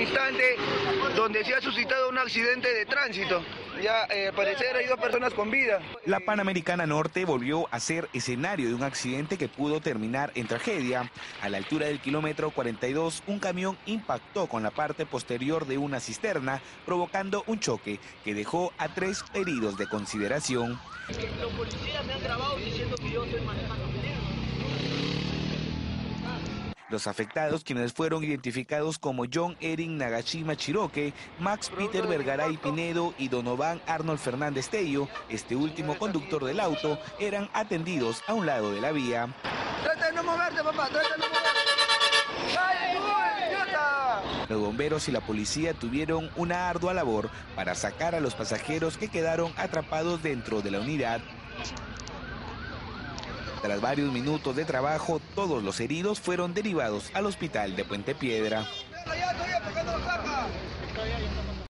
instante donde se ha suscitado un accidente de tránsito. Ya eh, al parecer hay dos personas con vida. La Panamericana Norte volvió a ser escenario de un accidente que pudo terminar en tragedia. A la altura del kilómetro 42, un camión impactó con la parte posterior de una cisterna, provocando un choque que dejó a tres heridos de consideración. Los policías me han grabado diciendo que yo estoy manejando los afectados, quienes fueron identificados como John Erin Nagashima Chiroque, Max Peter Vergaray Pinedo y Donovan Arnold Fernández Tello, este último conductor del auto, eran atendidos a un lado de la vía. Los bomberos y la policía tuvieron una ardua labor para sacar a los pasajeros que quedaron atrapados dentro de la unidad. Tras varios minutos de trabajo, todos los heridos fueron derivados al hospital de Puente Piedra.